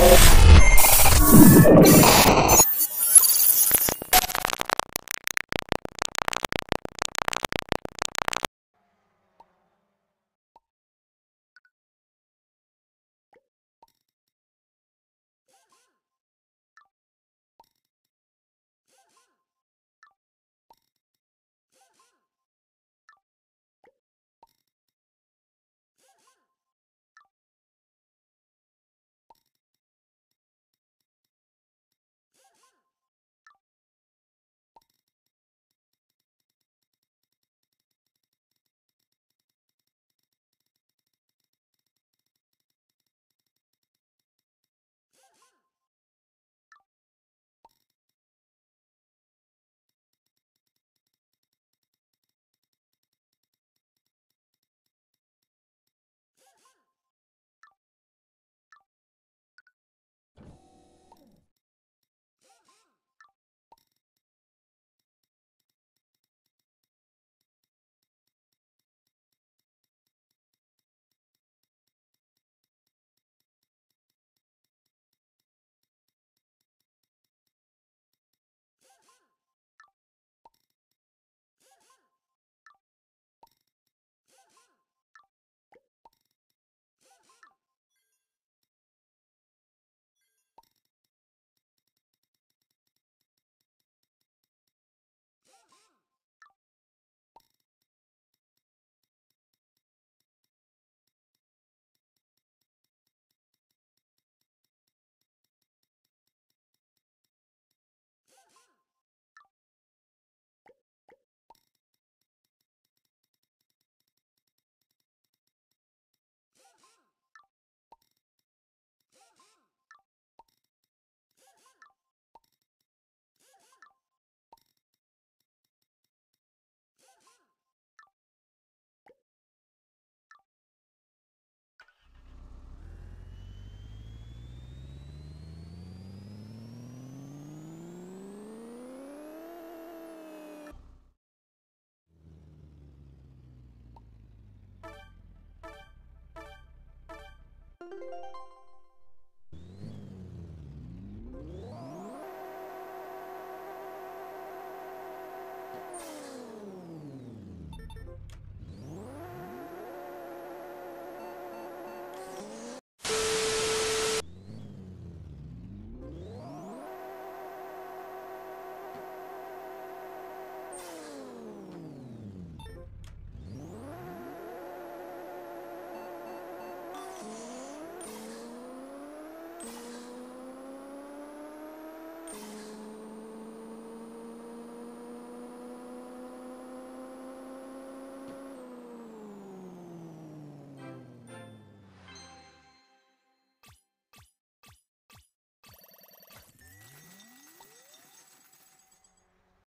Bye.